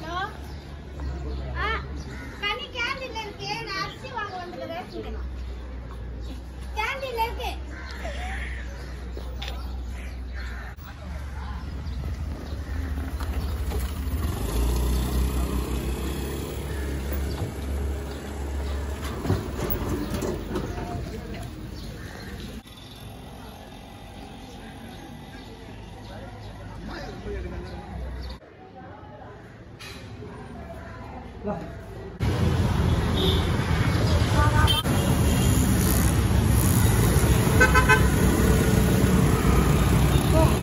너? 来。